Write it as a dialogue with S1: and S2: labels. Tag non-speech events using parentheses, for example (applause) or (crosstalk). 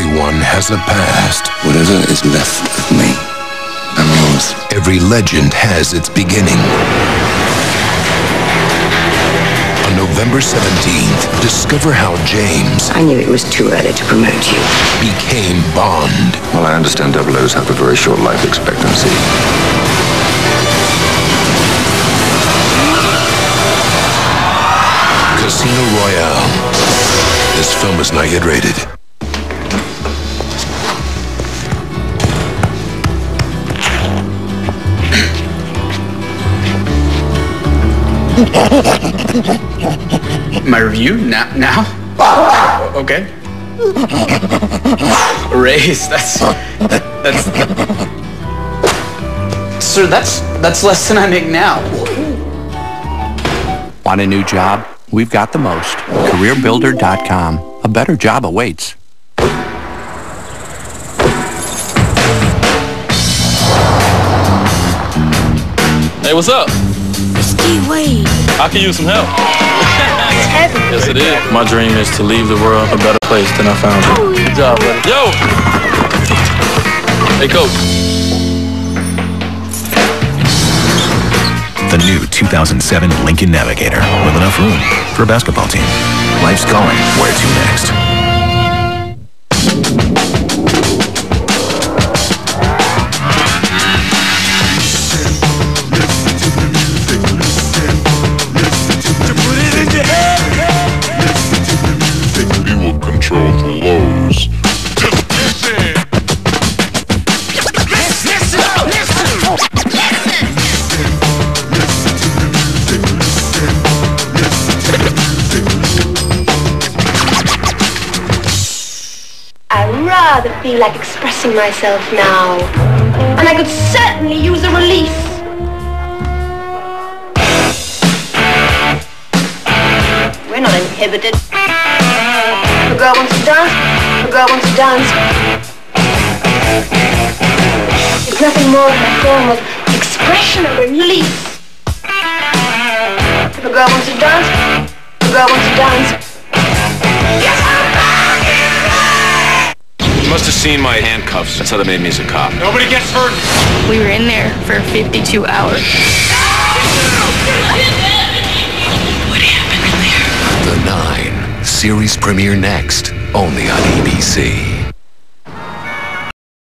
S1: Everyone has a past.
S2: Whatever is left of me, I'm yours.
S1: Every legend has its beginning. On November 17th, discover how James
S3: I knew it was too early to promote you.
S1: became Bond.
S2: Well, I understand double O's have a very short life expectancy.
S1: Casino Royale. This film is not yet rated.
S4: My review now? Now? Okay. Raise. That's that, that's. Sir, that's that's less than I make now.
S5: Want a new job? We've got the most. CareerBuilder.com. A better job awaits.
S6: Hey, what's up?
S7: Steve Wade.
S6: I can use some help.
S7: It's (laughs) heavy.
S6: Yes, it is. My dream is to leave the world a better place than I found it. Oh, Good job, buddy. Yo! Hey, coach.
S8: The new 2007 Lincoln Navigator with enough room for a basketball team. Life's going. Where to next?
S7: I rather feel like expressing myself now. And I could certainly use a release. We're not inhibited. If a girl wants to dance, if a girl wants to dance. It's nothing more than a form of expression or release. If a girl wants to dance, if a girl wants to dance.
S9: You must have seen my handcuffs. That's how they made me as a cop.
S6: Nobody gets hurt.
S10: We were in there for 52 hours.
S1: Series premiere next, only on ABC.